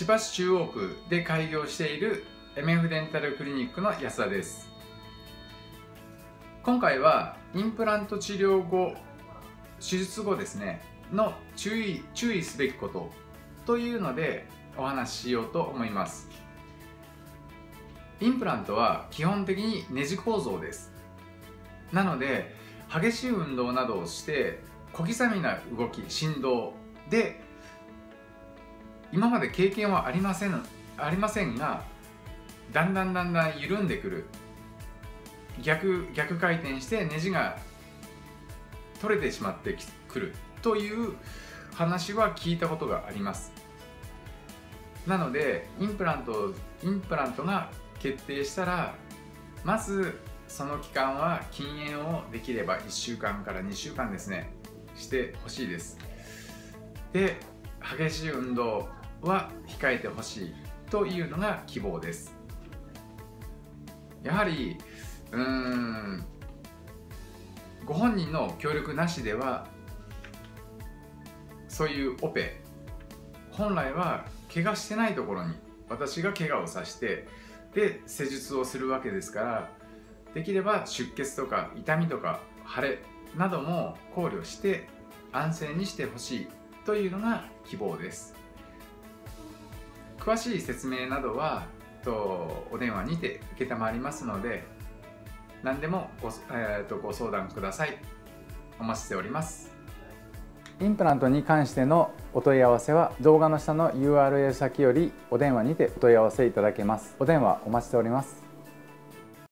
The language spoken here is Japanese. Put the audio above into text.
千葉市中央区で開業している MF デンタルクリニックの安田です。今回はインプラント治療後手術後ですねの注意注意すべきことというのでお話ししようと思います。インプラントは基本的にネジ構造です。なので激しい運動などをして小刻みな動き振動で今まで経験はありませんありませんがだんだんだんだん緩んでくる。逆逆回転してネジが取れてしまってくる。という話は聞いたことがあります。なのでインプラントインプラントが決定したらまずその期間は禁煙をできれば1週間から2週間ですねしてほしいです。で激しい運動。は控えてほしいというのが希望です。やはりうーんご本人の協力なしではそういうオペ本来は怪我してないところに私が怪我をさしてで施術をするわけですからできれば出血とか痛みとか腫れなども考慮して安静にしてほしいというのが希望です。詳しい説明などはとお電話にて承りますので何でもご,、えー、とご相談ください。お待ちしております。インプラントに関してのお問い合わせは動画の下の URL 先よりお電話にてお問い合わせいただけます。お電話お待ちしております。